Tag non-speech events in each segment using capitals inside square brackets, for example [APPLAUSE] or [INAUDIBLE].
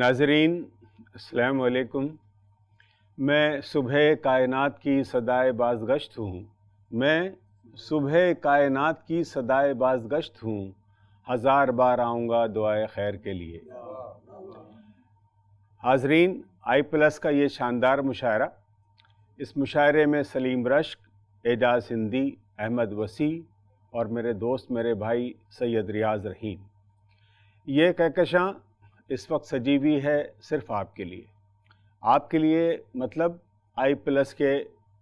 नाजरीन अलैक्म। मैं सुबह कायनात की सदाए बाज़गश्त हूँ। मैं सुबह कायनात की सदाए बाज़गश्त हूँ। हज़ार बार आऊँगा दुआए खैर के लिए। हाजरीन, आई प्लस का ये शानदार मुशायरा। इस मुशायरे में सलीम रश्क एजाज हिंदी अहमद वसी और मेरे दोस्त, मेरे भाई सैयद रियाज रहीम। ये कहकशां इस वक्त सजी हुई है सिर्फ़ आपके लिए। आपके लिए मतलब आई प्लस के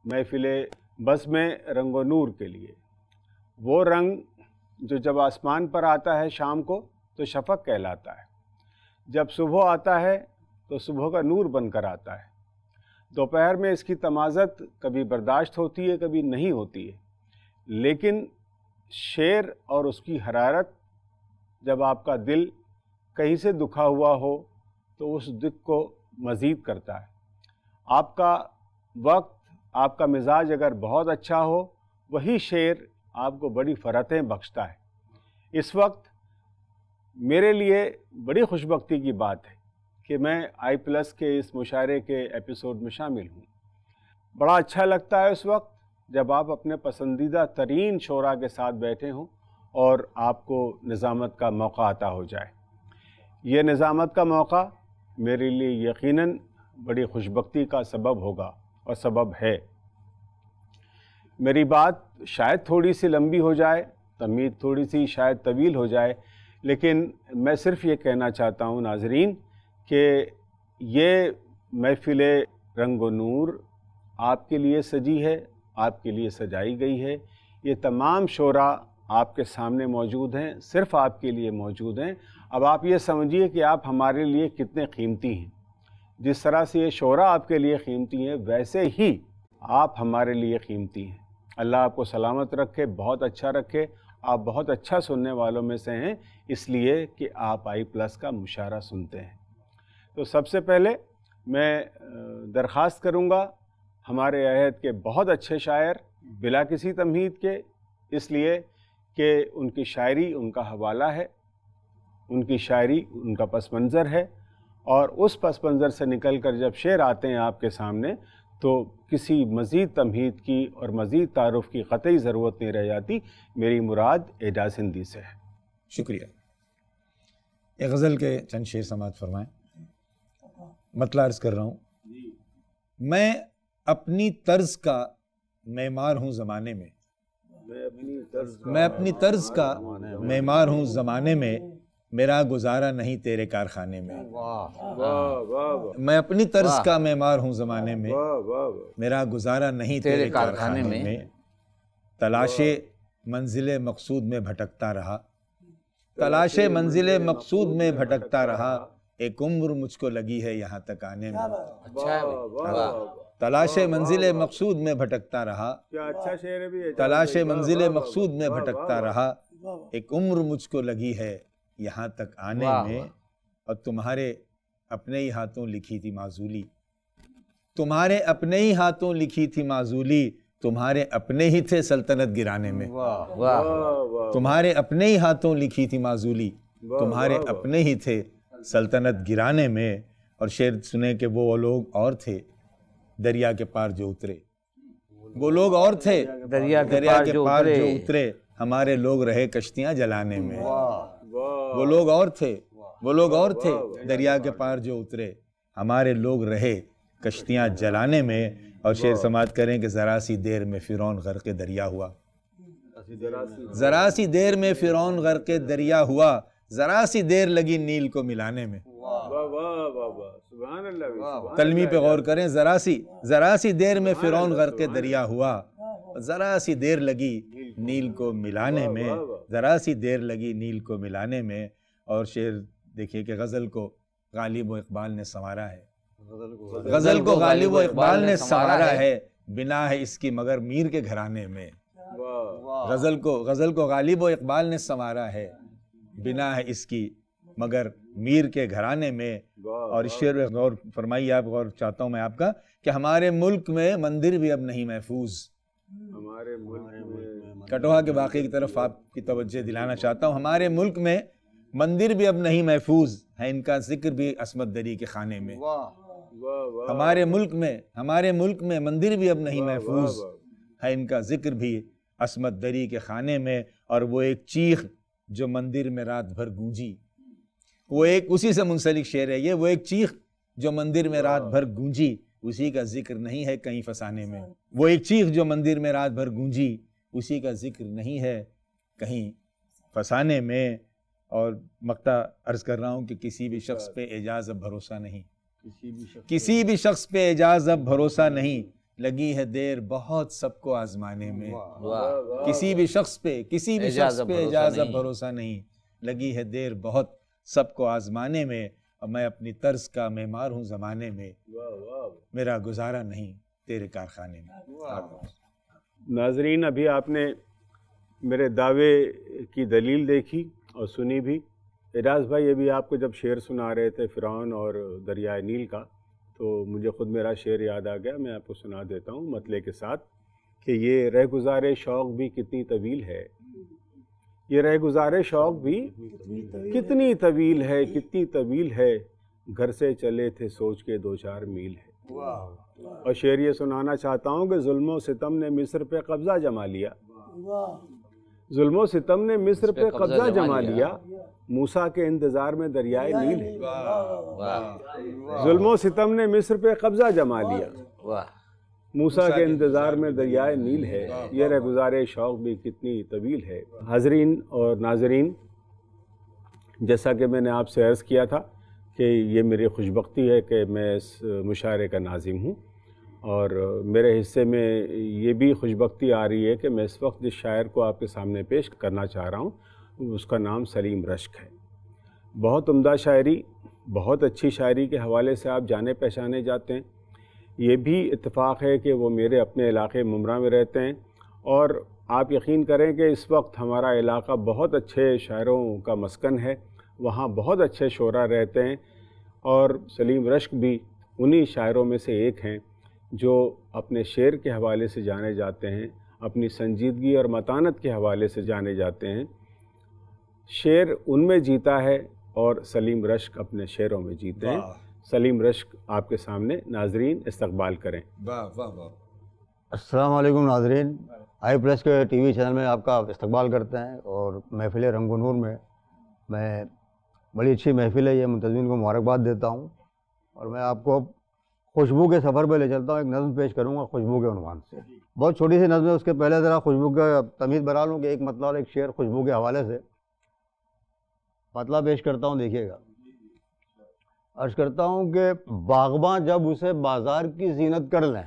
महफिल बस में रंगो नूर के लिए। वो रंग जो जब आसमान पर आता है शाम को तो शफक कहलाता है। जब सुबह आता है तो सुबह का नूर बनकर आता है। दोपहर में इसकी तमाज़त कभी बर्दाश्त होती है, कभी नहीं होती है। लेकिन शेर और उसकी हरारत, जब आपका दिल कहीं से दुखा हुआ हो तो उस दुख को मज़ीद करता है। आपका वक्त, आपका मिजाज अगर बहुत अच्छा हो, वही शेर आपको बड़ी फ़रतें बख्शता है। इस वक्त मेरे लिए बड़ी खुशबख्ती की बात है कि मैं आई प्लस के इस मुशायरे के एपिसोड में शामिल हूँ। बड़ा अच्छा लगता है उस वक्त जब आप अपने पसंदीदा तरीन शोरा के साथ बैठे हों और आपको निज़ामत का मौका आता हो जाए। ये निज़ामत का मौका मेरे लिए यकीनन बड़ी खुशबख्ती का सबब होगा और सबब है। मेरी बात शायद थोड़ी सी लंबी हो जाए तमीद थोड़ी सी शायद तवील हो जाए, लेकिन मैं सिर्फ़ ये कहना चाहता हूँ नाजरीन कि ये महफिल रंग नूर आपके लिए सजी है, आपके लिए सजाई गई है। ये तमाम शोरा आपके सामने मौजूद हैं, सिर्फ़ आपके लिए मौजूद हैं। अब आप ये समझिए कि आप हमारे लिए कितने कीमती हैं। जिस तरह से ये शोरा आपके लिए कीमती हैं, वैसे ही आप हमारे लिए कीमती हैं। अल्लाह आपको सलामत रखे, बहुत अच्छा रखे। आप बहुत अच्छा सुनने वालों में से हैं, इसलिए कि आप आई प्लस का मुशारा सुनते हैं। तो सबसे पहले मैं दरख्वास्त करूँगा हमारे अहद के बहुत अच्छे शायर, बिला किसी तमहीद के, इसलिए कि उनकी शायरी उनका हवाला है। उनकी शायरी उनका पस मंज़र है। और उस पस मंज़र से निकल कर जब शेर आते हैं आपके सामने तो किसी मज़ीद तमहीद की और मज़ीद तारफ़ की क़तई ज़रूरत नहीं रह जाती। मेरी मुराद एजाज हिंदी से है। शुक्रिया। एक गज़ल के चंद शेर समाज फरमाएँ। मतला अर्ज़ कर रहा हूँ। मैं अपनी तर्ज का मेमार हूँ ज़माने में। मैं अपनी तर्ज का मेमार हूँ ज़माने में। मेरा गुजारा नहीं तेरे कारखाने में। मैं अपनी तर्ज का मेमार हूँ ज़माने में। मेरा गुजारा नहीं तेरे, तेरे कारखाने में, में। तलाशे मंजिल मकसूद में भटकता रहा। तलाशे मंजिल मकसूद में भटकता रहा। एक उम्र मुझको लगी है यहाँ तक आने में। अच्छा तलाश मंजिल मकसूद में भटकता रहा। क्या अच्छा शेर भी तलाश मंजिल मकसूद में भटकता रहा। एक उम्र मुझको लगी है। यहाँ तक आने में और तुम्हारे अपने ही हाथों लिखी थी माजूली। तुम्हारे अपने ही हाथों लिखी थी माजूली तुम्हारे अपने ही थे सल्तनत गिराने में। तुम्हारे अपने ही हाथों लिखी थी माजूली तुम्हारे अपने ही थे सल्तनत गिराने में और शेर सुने के वो लोग और थे दरिया के पार जो उतरे। वो लोग और थे दरिया के दरिया पार, के जो, पार उतरे। जो उतरे हमारे लोग रहे कश्तियाँ जलाने में। वो लोग और थे। वो लोग और थे। दरिया के पार जो उतरे हमारे लोग रहे कश्तियाँ जलाने में और शेर समात करें कि ज़रा सी देर में फ़िरौन घर के दरिया हुआ। ज़रा सी देर में। फ़िरौन घर के दरिया हुआ। ज़रा सी देर लगी नील को मिलाने में। तलमी पे गौर करें ज़रा सी ज़रा सी देर में फ़िरौन घर के दरिया हुआ। ज़रा सी देर लगी नील को मिलाने में ज़रा सी देर लगी नील को मिलाने में और शेर देखिए कि गज़ल को गालिब इकबाल ने संवारा है। गज़ल को गालिब इकबाल ने संवारा है। बिना है इसकी मगर मीर के घराने में। गज़ल को गज़ल को गालिब इकबाल ने संवारा है बिना है इसकी मगर मीर के घराने में। और शेर गौर फरमाइए आप गौर चाहता हूँ मैं आपका कि हमारे मुल्क में मंदिर भी अब नहीं महफूज। हमारे मुल्क कटोहा के वाक़े की तरफ़ आपकी तवज्जो दिलाना चाहता हूँ। हमारे मुल्क में मंदिर भी अब नहीं महफूज है इनका ज़िक्र भी असमत दरी के खाने में। हमारे मुल्क में हमारे मुल्क में मंदिर भी अब नहीं महफूज है इनका ज़िक्र भी असमत दरी के खाने में और वो एक चीख जो मंदिर में रात भर गूंजी। वो एक उसी से मुंसलिक शेर है ये वो एक चीख जो मंदिर में रात भर गूंजी। उसी का ज़िक्र नहीं है कहीं फसाने में। वो एक चीख जो मंदिर में रात भर गूंजी उसी का ज़िक्र नहीं है कहीं फसाने में। और मकता अर्ज़ कर रहा हूँ कि किसी भी शख्स पे एजाज अब भरोसा नहीं। किसी भी शख्स पे। एजाज अब भरोसा नहीं। लगी है देर बहुत सबको आजमाने में। किसी भी शख्स पे किसी भी शख्स पे एजाज अब भरोसा नहीं। लगी है देर बहुत सबको आजमाने में। और मैं अपनी तर्ज का मेमार हूँ ज़माने में। मेरा गुजारा नहीं तेरे कारखाने में। नाजरीन अभी आपने मेरे दावे की दलील देखी और सुनी भी। एजाज भाई अभी आपको जब शेर सुना रहे थे फ़िरौन और दरियाए नील का तो मुझे ख़ुद मेरा शेर याद आ गया मैं आपको सुना देता हूँ मतले के साथ कि ये रह गुज़ारे शौक़ भी कितनी तवील है। ये रह गुज़ारे शौक़ भी कितनी तवील है कितनी तवील है। घर से चले थे सोच के दो चार मील है। और शेर ये सुनाना चाहता हूँ कि जुल्म सितम ने मिस्र पे कब्ज़ा जमा लिया। जुल्म सितम ने मिस्र पे कब्जा जमा लिया। मूसा के इंतज़ार में दरियाए नील है। जुल्म सितम ने मिस्र पे कब्जा जमा लिया। मूसा के इंतज़ार में दरियाए नील है। ये रह गुजारे शौक़ भी कितनी तवील है। हाजरीन और नाजरीन जैसा कि मैंने आपसे अर्ज़ किया था कि ये मेरी खुशबख्ती है कि मैं इस मुशायरे का नाजिम हूँ। और मेरे हिस्से में ये भी खुशबख्ती आ रही है कि मैं इस वक्त जिस शायर को आपके सामने पेश करना चाह रहा हूँ उसका नाम सलीम रश्क है। बहुत उम्दा शायरी बहुत अच्छी शायरी के हवाले से आप जाने पहचाने जाते हैं। ये भी इत्तेफाक है कि वो मेरे अपने इलाके मुमरा में रहते हैं। और आप यकीन करें कि इस वक्त हमारा इलाका बहुत अच्छे शायरों का मस्कन है। वहाँ बहुत अच्छे शरा रहते हैं और सलीम रश्क भी उन्हीं शायरों में से एक हैं जो अपने शेर के हवाले से जाने जाते हैं, अपनी संजीदगी और मतानत के हवाले से जाने जाते हैं। शेर उनमें जीता है और सलीम रश्क अपने शेरों में जीते हैं। सलीम रश्क आपके सामने नाजरीन इस्तकबाल करें। वाह वाह वाह। अस्सलाम नाजरीन। आई प्लस के टीवी चैनल में आपका इस्तकबाल करते हैं और महफिल रंग नूर में मैं बड़ी अच्छी महफिल है ये मुंतजमिन को मुबारकबाद देता हूँ और मैं आपको खुशबू के सफ़र पर ले चलता हूँ एक नज़म पेश करूँगा खुशबू के अनुमान से। बहुत छोटी सी नज़म है उसके पहले ज़रा खुशबू का तमीज़ बना लूँ कि एक मतलब और एक शेर खुशबू के हवाले से। मतला पेश करता हूँ देखिएगा। अर्ज़ करता हूँ कि बागबान जब उसे बाज़ार की जीनत कर लें।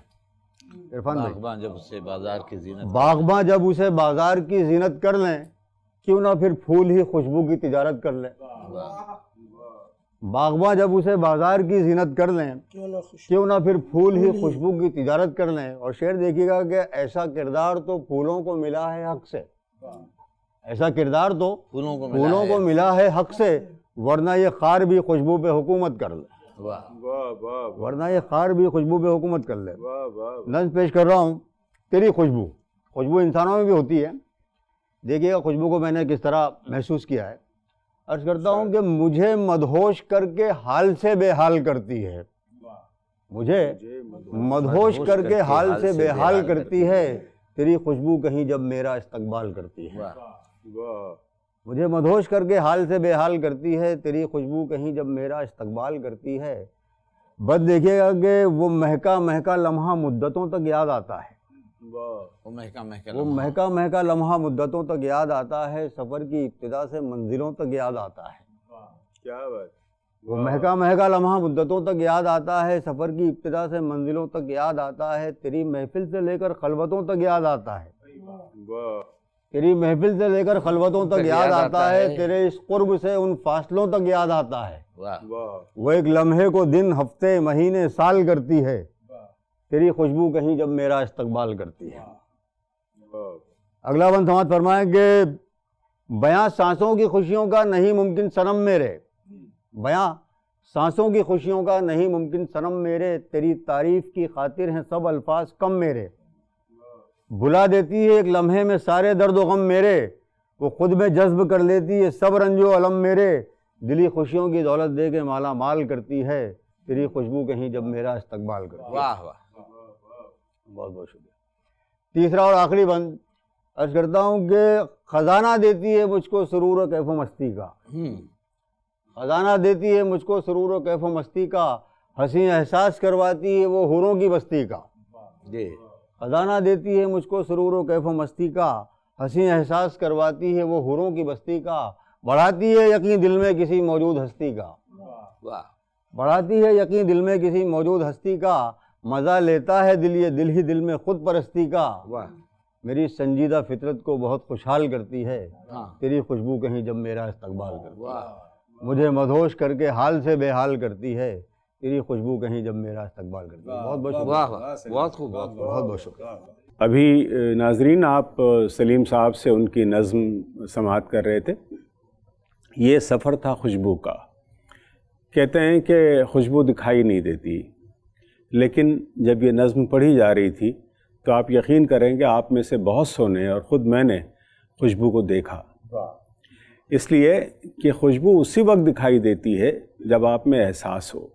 इरफान बागबान जब उसे बाज़ार की जीनत बागबान जब उसे बाज़ार की जीनत कर लें क्यों ना फिर फूल ही खुशबू की तिजारत कर लें? बागबा जब उसे बाज़ार की जीनत कर लें क्यों ना फिर फूल ही खुशबू की तिजारत कर लें? और शेर देखिएगा कि ऐसा किरदार तो फूलों को मिला है हक से। ऐसा किरदार तो फूलों को फूलों को मिला है हक से। वरना ये खार भी खुशबू पे हुकूमत कर ले। वरना ये खार भी खुशबू पे हुकूमत कर ले। नज पेश कर रहा हूँ। तेरी खुशबू। खुशबू इंसानों में भी होती है। देखिएगा खुशबू को मैंने किस तरह महसूस किया है। अर्ज़ करता हूँ कि मुझे मदहोश करके हाल से बेहाल करती है। मुझे मदहोश करके हाल से बेहाल करती है। तेरी खुशबू कहीं जब मेरा इस्तकबाल करती है। मुझे मधोश करके हाल से बेहाल करती है तेरी खुशबू कहीं जब मेरा इस्तकबाल करती है। बस देखिएगा कि वो महका महका लम्हा मुद्दतों तक याद आता है। वो महका महका वो महका महका लम्हा मुद्दतों तक याद आता है सफ़र की इब्तदा से मंजिलों तक याद आता है। क्या बात। वो महका महका लम्हा मुद्दतों तक याद आता है सफ़र की इब्तदा से मंजिलों तक याद आता है तेरी महफिल से लेकर खलबतों तक याद आता है। तेरी महफिल से लेकर खलबतों तक याद आता है तेरे इस कुर्ब से उन फासलों तक याद आता है। वो एक लम्हे को दिन हफ़्ते महीने साल करती है। तेरी खुशबू कहीं जब मेरा इस्तकबाल करती है। अगला बंद समाज फरमाए कि बयां सांसों की खुशियों का नहीं मुमकिन सनम मेरे। बयां सांसों की खुशियों का नहीं मुमकिन सनम मेरे। तेरी तारीफ़ की खातिर हैं सब अल्फाज कम मेरे। भुला देती है एक लम्हे में सारे दर्द गम मेरे। वो खुद में जज्ब कर लेती है सब रंजो अलम मेरे। दिली खुशियों की दौलत दे के माला माल करती है तेरी खुशबू कहीं जब मेरा इस्तकबाल करती वाह वाह। बहुत बहुत शुक्रिया। तीसरा और आखिरी बंद। अर्ज़ करता हूँ कि ख़जाना देती है मुझको सुरूर कैफ मस्ती का। हम्म। ख़जाना देती है मुझको सुरूर कैफ मस्ती का। हँसी एहसास करवाती है वो हुरों की बस्ती का। जी। खजाना देती है मुझको सुरूर कैफ मस्ती का। हँसी एहसास करवाती है वो हुरों की बस्ती का। बढ़ाती है यकीन दिल में किसी मौजूद हस्ती का। वाह। बढ़ाती है यकीन दिल में किसी मौजूद हस्ती का। मज़ा लेता है दिल ये दिल ही दिल में खुद परस्ती का। वाह। मेरी संजीदा फितरत को बहुत खुशहाल करती है। हाँ। तेरी खुशबू कहीं जब मेरा इस्तकबाल है। मुझे मदहोश करके हाल से बेहाल करती है। तेरी खुशबू कहीं जब मेरा इस्तकबाल करती है बहुत बहुत शुक्रिया। वाह बहुत खूब बहुत बहुत बहुत शुक्रिया। अभी नाजरीन आप सलीम साहब से उनकी नज़म समात कर रहे थे। ये सफ़र था खुशबू का। कहते हैं कि खुशबू दिखाई नहीं देती। लेकिन जब ये नज़म पढ़ी जा रही थी तो आप यकीन करें कि आप में से बहुत सोने और ख़ुद मैंने खुशबू को देखा। इसलिए कि खुशबू उसी वक्त दिखाई देती है जब आप में एहसास हो।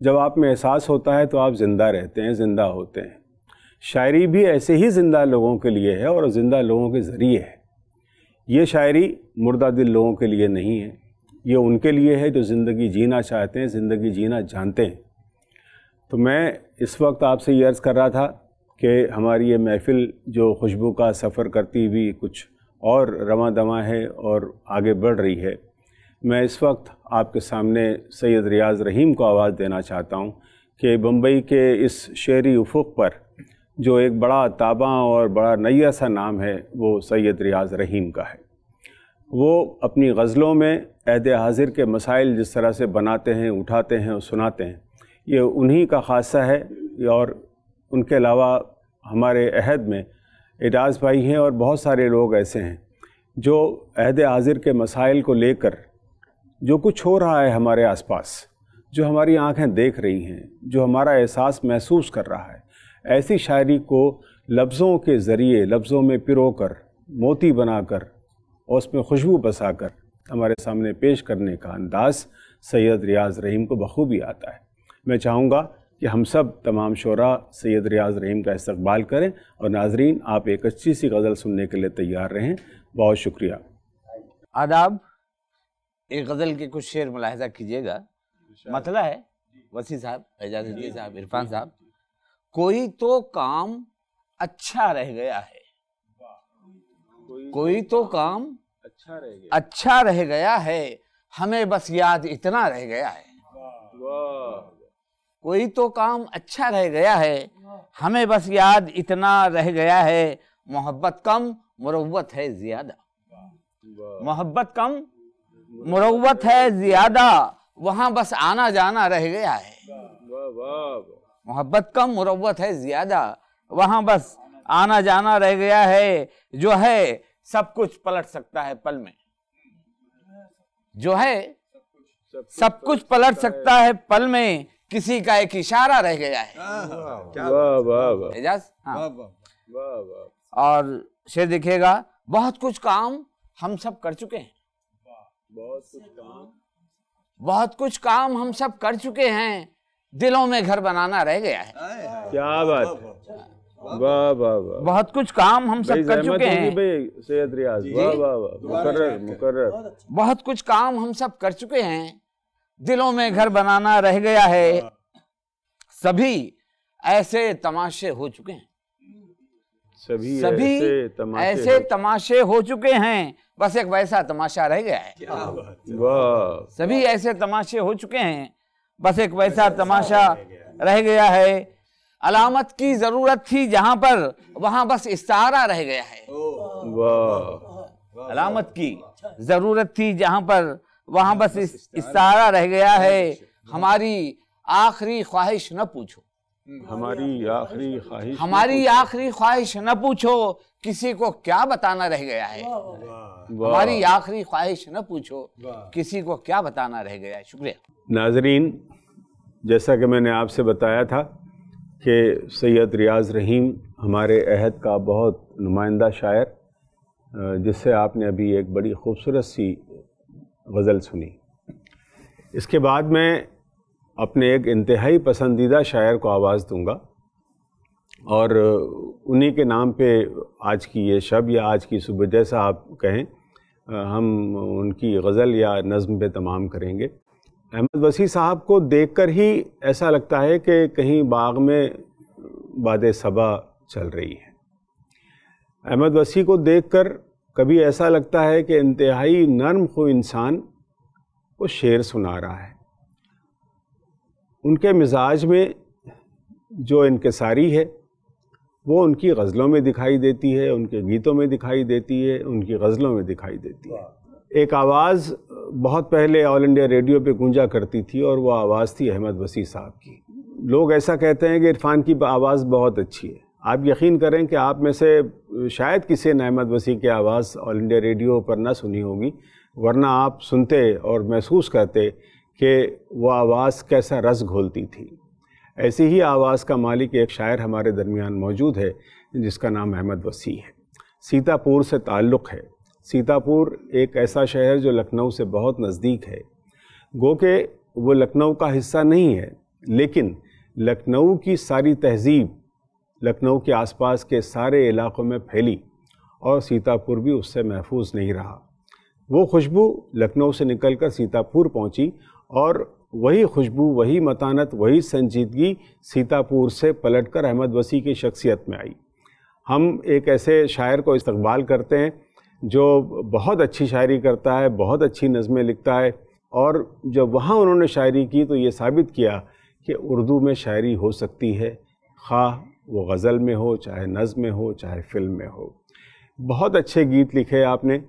जब आप में एहसास होता है तो आप ज़िंदा रहते हैं, ज़िंदा होते हैं। शायरी भी ऐसे ही ज़िंदा लोगों के लिए है और ज़िंदा लोगों के ज़रिए है। ये शायरी मुर्दा दिल लोगों के लिए नहीं है। ये उनके लिए है जो ज़िंदगी जीना चाहते हैं, ज़िंदगी जीना जानते हैं। तो मैं इस वक्त आपसे ये अर्ज़ कर रहा था कि हमारी ये महफ़िल जो खुशबू का सफ़र करती हुई कुछ और रवा दवा है और आगे बढ़ रही है। मैं इस वक्त आपके सामने सैयद रियाज़ रहीम को आवाज़ देना चाहता हूँ कि बम्बई के इस शेरी उफुक पर जो एक बड़ा ताबा और बड़ा नैया सा नाम है, वो सैयद रियाज़ रहीम का है। वो अपनी गज़लों में अहद हाजिर के मसाइल जिस तरह से बनाते हैं, उठाते हैं और सुनाते हैं, ये उन्हीं का ख़ासा है और उनके अलावा हमारे अहद में एजाज भाई हैं और बहुत सारे लोग ऐसे हैं जो अहद हाजिर के मसाइल को लेकर जो कुछ हो रहा है हमारे आसपास, जो हमारी आँखें देख रही हैं, जो हमारा एहसास महसूस कर रहा है, ऐसी शायरी को लफ्ज़ों के ज़रिए, लफ्ज़ों में पिरोकर, मोती बनाकर और उसमें खुशबू बसाकर हमारे सामने पेश करने का अंदाज़ सैयद रियाज़ रहीम को बखूबी आता है। मैं चाहूँगा कि हम सब तमाम शरा सैयद रियाज़ रहीम का इस्तबाल करें और नाजरीन, आप एक अच्छी सी गज़ल सुनने के लिए तैयार रहें। बहुत शुक्रिया। आदाब। एक गज़ल के कुछ शेर मुलाहजा कीजिएगा। मतला है वसी साहब एजाजुद्दीन साहब इरफान साहब। कोई तो काम अच्छा रह गया है। कोई तो काम अच्छा रहेगा अच्छा रह गया है। हमें बस याद इतना रह गया है। कोई तो काम अच्छा रह गया है। हमें बस याद इतना रह गया है। मोहब्बत कम मुरवत है ज़्यादा। मोहब्बत कम मुरवत है ज़्यादा वहाँ बस आना जाना रह गया है। मोहब्बत कम मुरवत है ज़्यादा वहाँ बस आना जाना रह गया है जो है सब कुछ पलट सकता है पल में। जो है सब कुछ पलट सकता है पल में किसी का एक इशारा रह गया है। वाह वाह वाह एजाज हाँ। वाह वाह और शेर देखिएगा बहुत कुछ काम हम सब कर चुके हैं। बहुत कुछ काम। बहुत कुछ काम हम सब कर चुके हैं। दिलों में घर बनाना रह गया है। क्या बात है। वाह वाह वाह बहुत कुछ काम हम सब कर चुके हैं। सैयद रियाज। वाह वाह वाह। मुकर्रर मुकर्रर। बहुत कुछ काम हम सब कर चुके हैं। दिलों में घर बनाना रह गया है। सभी ऐसे तमाशे हो चुके हैं। सभी सभी ऐसे तमाशे ऐसे तमाशे हो चुके हैं। बस एक वैसा तमाशा रह गया है। वाह। सभी ऐसे तमाशे हो चुके हैं बस एक वैसा तमाशा रह गया। है। अलामत की ज़रूरत थी जहाँ पर वहाँ बस इस्तारा रह गया है। वाह। अलामत की ज़रूरत थी जहाँ पर वहाँ बस इस, इस्तारा रह गया है। हमारी आखिरी ख्वाहिश न पूछो। हमारी आखिरी ख्वाहिश हमारी आखिरी ख्वाहिश न पूछो। किसी को क्या बताना रह गया है? हमारी आखिरी ख्वाहिश न पूछो। किसी को क्या बताना रह गया है? शुक्रिया। नाजरीन जैसा कि मैंने आपसे बताया था कि सैयद रियाज रहीम हमारे अहद का बहुत नुमाइंदा शायर जिससे आपने अभी एक बड़ी खूबसूरत सी गज़ल सुनी। इसके बाद मैं अपने एक इंतहाई पसंदीदा शायर को आवाज़ दूँगा। और उन्हीं के नाम पे आज की ये शब या आज की सुबह जैसा आप कहें, हम उनकी गज़ल या नज़म पे तमाम करेंगे। अहमद वसी साहब को देखकर ही ऐसा लगता है कि कहीं बाग में बाद सबा चल रही है। अहमद वसी को देखकर कभी ऐसा लगता है कि इंतहाई नर्म को इंसान वो शेर सुना रहा है। उनके मिजाज में जो इनकसारी है वो उनकी गज़लों में दिखाई देती है उनके गीतों में दिखाई देती है उनकी गज़लों में दिखाई देती है। एक आवाज़ बहुत पहले ऑल इंडिया रेडियो पे गूंजा करती थी और वो आवाज़ थी अहमद वसी साहब की। लोग ऐसा कहते हैं कि इरफान की आवाज़ बहुत अच्छी है। आप यकीन करें कि आप में से शायद किसी ने अहमद वसी की आवाज़ ऑल इंडिया रेडियो पर ना सुनी होगी वरना आप सुनते और महसूस करते कि वो आवाज़ कैसा रस घोलती थी। ऐसी ही आवाज़ का मालिक एक शायर हमारे दरमियान मौजूद है, जिसका नाम अहमद वसी है। सीतापुर से ताल्लुक़ है। सीतापुर एक ऐसा शहर जो लखनऊ से बहुत नज़दीक है। गो के वो लखनऊ का हिस्सा नहीं है, लेकिन लखनऊ की सारी तहज़ीब लखनऊ के आसपास के सारे इलाक़ों में फैली और सीतापुर भी उससे महफूज नहीं रहा। वो खुशबू लखनऊ से निकलकर सीतापुर पहुँची और वही खुशबू, वही मतानत, वही संजीदगी सीतापुर से पलटकर अहमद वसी की शख्सियत में आई। हम एक ऐसे शायर को इस्तबाल करते हैं जो बहुत अच्छी शायरी करता है, बहुत अच्छी नज़में लिखता है और जब वहाँ उन्होंने शायरी की तो ये साबित किया कि उर्दू में शायरी हो सकती है खा वो गज़ल में हो, चाहे नज़म में हो, चाहे फ़िल्म में हो। बहुत अच्छे गीत लिखे आपने।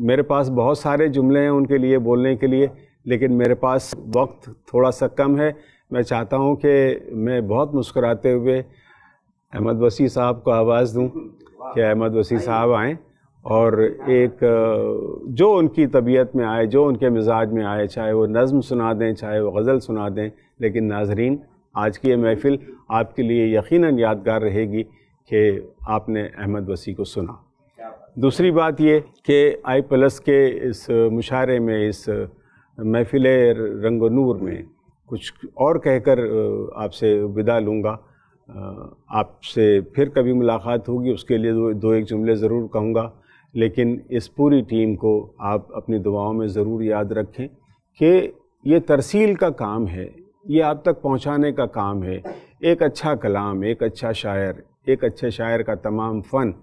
मेरे पास बहुत सारे जुमले हैं उनके लिए, बोलने के लिए। लेकिन मेरे पास वक्त थोड़ा सा कम है। मैं चाहता हूँ कि मैं बहुत मुस्कुराते हुए अहमद वसी साहब को आवाज़ दूँ कि अहमद वसी साहब आएँ और एक, जो उनकी तबीयत में आए, जो उनके मिजाज में आए, चाहे वो नज़म सुना दें, चाहे वो गज़ल सुना दें, लेकिन नाजरीन, आज की ये महफ़िल आपके लिए यकीनन यादगार रहेगी कि आपने अहमद वसी को सुना। दूसरी बात ये कि आई प्लस के इस मुशारे में, इस महफ़िल रंग नूर में कुछ और कहकर आपसे विदा लूँगा। आपसे फिर कभी मुलाकात होगी उसके लिए दो, दो एक जुमले ज़रूर कहूँगा। लेकिन इस पूरी टीम को आप अपनी दुआओं में ज़रूर याद रखें कि ये तरसील का काम है ये आप तक पहुँचाने का काम है। एक अच्छा कलाम एक अच्छा शायर एक अच्छे शायर का तमाम फ़न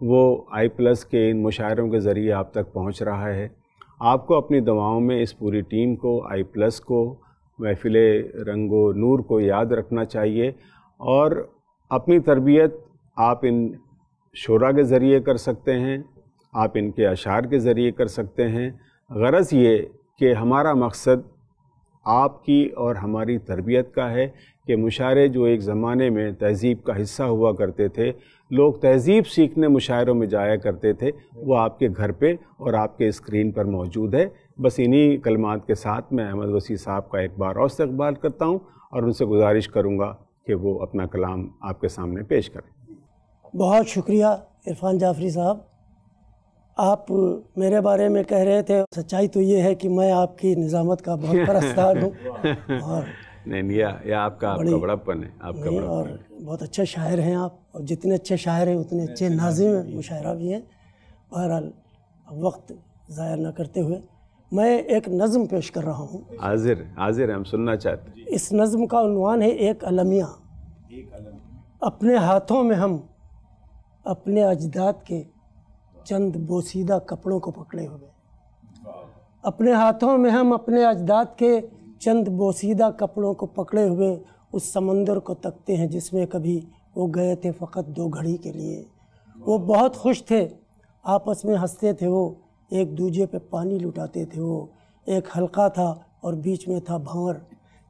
वो आई प्लस के इन मुशायरों के ज़रिए आप तक पहुँच रहा है। आपको अपनी दवाओं में इस पूरी टीम को, आई प्लस को, महफिल रंगो नूर को याद रखना चाहिए और अपनी तरबियत आप इन शोरा के ज़रिए कर सकते हैं, आप इनके अशार के ज़रिए कर सकते हैं। गरज़ ये कि हमारा मकसद आपकी और हमारी तरबियत का है कि मुशारे जो एक ज़माने में तहज़ीब का हिस्सा हुआ करते थे लोग तहज़ीब सीखने मुशायरों में जाया करते थे वो आपके घर पे और आपके स्क्रीन पर मौजूद है। बस इन्हीं कलमात के साथ मैं अहमद वसी साहब का एक बार और इस्तकबाल करता हूँ और उनसे गुजारिश करूँगा कि वो अपना कलाम आपके सामने पेश करें। बहुत शुक्रिया इरफान जाफरी साहब। आप मेरे बारे में कह रहे थे सच्चाई तो ये है कि मैं आपकी निज़ामत का बहुत [LAUGHS] परस्तार हूँ और नहीं या, या आपका आपका बड़ापन है आपका बड़ापन और बहुत अच्छे शायर हैं आप और जितने अच्छे शायर हैं उतने अच्छे नाजिम हैं मुशायरा भी हैं। बहरहाल वक्त ज़ाया ना करते हुए मैं एक नज़म पेश कर रहा हूँ। हाजिर हाजिर हम सुनना चाहते हैं। इस नज़म का उनवान है एक अलमिया। अपने हाथों में हम अपने अजदाद के चंद बोसीदा कपड़ों को पकड़े हुए अपने हाथों में हम अपने अजदाद के चंद बोसीदा कपड़ों को पकड़े हुए उस समंदर को तकते हैं जिसमें कभी वो गए थे फ़कत दो घड़ी के लिए। वो बहुत खुश थे। आपस में हँसते थे वो। एक दूजे पे पानी लुटाते थे वो। एक हल्का था और बीच में था भंवर।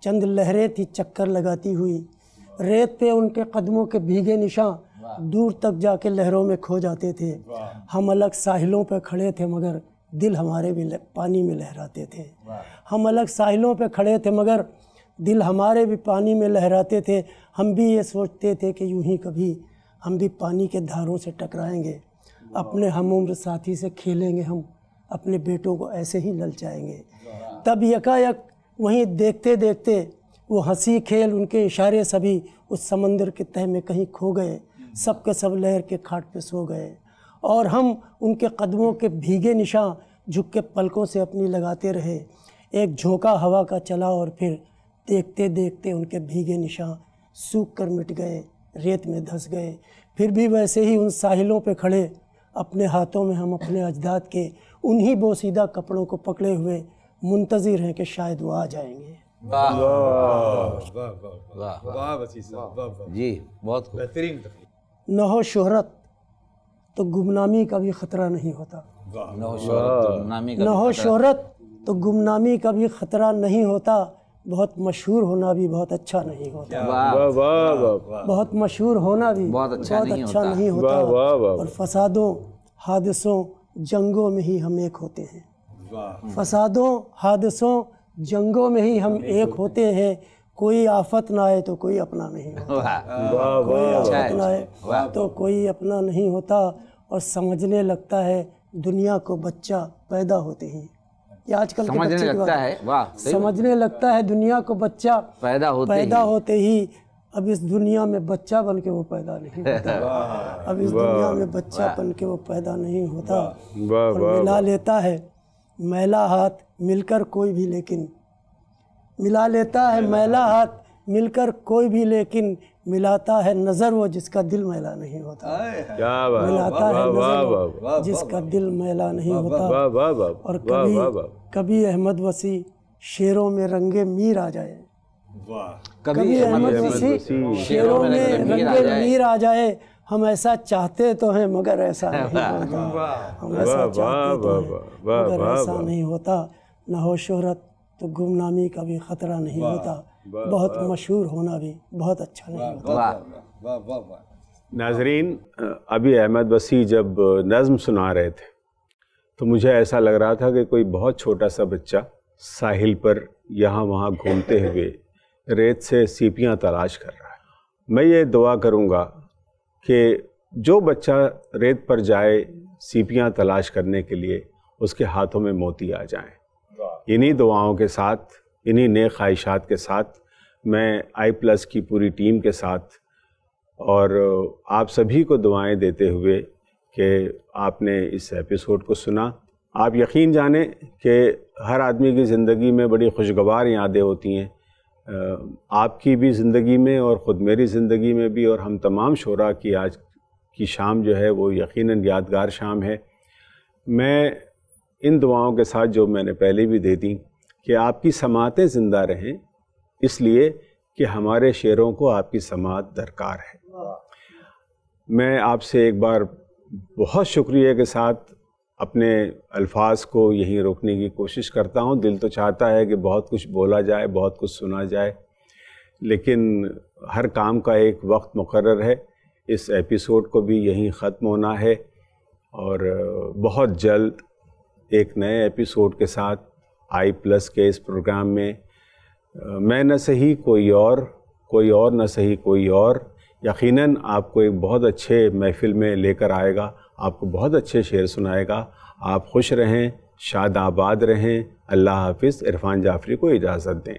चंद लहरें थी चक्कर लगाती हुई। रेत पे उनके कदमों के भीगे निशान दूर तक जाके लहरों में खो जाते थे। हम अलग साहिलों पर खड़े थे मगर दिल हमारे भी पानी में लहराते थे। हम अलग साहिलों पर खड़े थे मगर दिल हमारे भी पानी में लहराते थे। हम भी ये सोचते थे कि यूँ ही कभी हम भी पानी के धारों से टकराएँगे। अपने हम उम्र साथी से खेलेंगे हम अपने बेटों को ऐसे ही ललचाएँगे। तब यकायक वहीं देखते देखते वो हँसी खेल उनके इशारे सभी उस समंदर के तह में कहीं खो गए। सब के सब लहर के खाट पे सो गए। और हम उनके कदमों के भीगे निशान झुक के पलकों से अपनी लगाते रहे एक झोंका हवा का चला और फिर देखते देखते उनके भीगे निशान सूख कर मिट गए रेत में धंस गए फिर भी वैसे ही उन साहिलों पे खड़े अपने हाथों में हम अपने अजदाद के उन्हीं बोसीदा कपड़ों को पकड़े हुए मुंतज़िर हैं कि शायद वो आ जाएँगे वाह वाह वाह वसी साहब वाह वाह जी बहुत बेहतरीन न हो शोहरत तो गुमनामी का भी ख़तरा नहीं होता। नो हो शोहरत तो गुमनामी का भी ख़तरा नहीं होता। बहुत मशहूर होना भी बहुत अच्छा नहीं होता। वाह। वाह वाह वाह बहुत मशहूर होना भी बहुत अच्छा नहीं अच्छा होता। नहीं होता। वाह, वाह, वाह। और फसादों हादसों जंगों में ही हम एक होते हैं। फसादों हादसों जंगों में ही हम एक होते हैं। कोई आफत ना आए तो कोई अपना नहीं होता। कोई अच्छा आफत ना आए तो कोई अपना नहीं होता और समझने लगता है दुनिया को बच्चा पैदा होते ही। ये आजकल समझने की लगता है? वाह समझने लगता है दुनिया को बच्चा पैदा होते पैदा ही होते ही। अब इस दुनिया में बच्चा बन के वो पैदा नहीं होता। [LAUGHS] अब इस दुनिया में बच्चा बन के वो पैदा नहीं होता। और मिला लेता है मैला हाथ मिलकर कोई भी लेकिन मिला लेता है मैला हाथ मिलकर कोई भी लेकिन मिलाता है नज़र वो जिसका दिल मैला नहीं होता। क्या बात मिलाता है वाह वाह नज़र जिसका दिल मैला नहीं होता। वाह वाह वाह और कभी कभी अहमद वसी शेरों में रंगे मीर आ जाए। कभी कभी अहमद वसी शेरों में रंगे मीर आ जाए। मीर आ जाए। हम ऐसा चाहते तो हैं मगर ऐसा नहीं होता। हम ऐसा चाहते तो हैं वाह, वाह, मगर ऐसा नहीं होता। न हो शोहरत तो गुमनामी का भी खतरा नहीं होता। बहुत मशहूर होना भी बहुत अच्छा नहीं होता। वाह वाह वाह वाह नाजरीन अभी अहमद वसी जब नज़म सुना रहे थे तो मुझे ऐसा लग रहा था कि कोई बहुत छोटा सा बच्चा साहिल पर यहाँ वहाँ घूमते हुए रेत से सीपियाँ तलाश कर रहा है। मैं ये दुआ करूँगा कि जो बच्चा रेत पर जाए सीपियाँ तलाश करने के लिए उसके हाथों में मोती आ जाएँ। इन्हीं दुआओं के साथ, इन्हीं नए ख्वाहिशात के साथ, मैं आई प्लस की पूरी टीम के साथ, और आप सभी को दुआएँ देते हुए कि आपने इस एपिसोड को सुना। आप यकीन जाने कि हर आदमी की ज़िंदगी में बड़ी खुशगवार यादें होती हैं। आपकी भी ज़िंदगी में और ख़ुद मेरी ज़िंदगी में भी, और हम तमाम शोरा की आज की शाम जो है, वो यकीनन यादगार शाम है। मैं इन दुआओं के साथ जो मैंने पहले भी दे दी कि आपकी समातें ज़िंदा रहें, इसलिए कि हमारे शेरों को आपकी समात दरकार है। मैं आपसे एक बार बहुत शुक्रिया के साथ अपने अल्फाज को यहीं रोकने की कोशिश करता हूँ। दिल तो चाहता है कि बहुत कुछ बोला जाए, बहुत कुछ सुना जाए, लेकिन हर काम का एक वक्त मुकर है। इस एपिसोड को भी यहीं ख़त्म होना है और बहुत जल्द एक नए एपिसोड के साथ आई प्लस के इस प्रोग्राम में मैं न सही कोई और कोई और न सही कोई और। यकीनन आपको एक बहुत अच्छे महफिल में लेकर आएगा, आपको बहुत अच्छे शेर सुनाएगा। आप खुश रहें, शादाबाद रहें। अल्लाह हाफिज़, इरफान जाफरी को इजाज़त दें।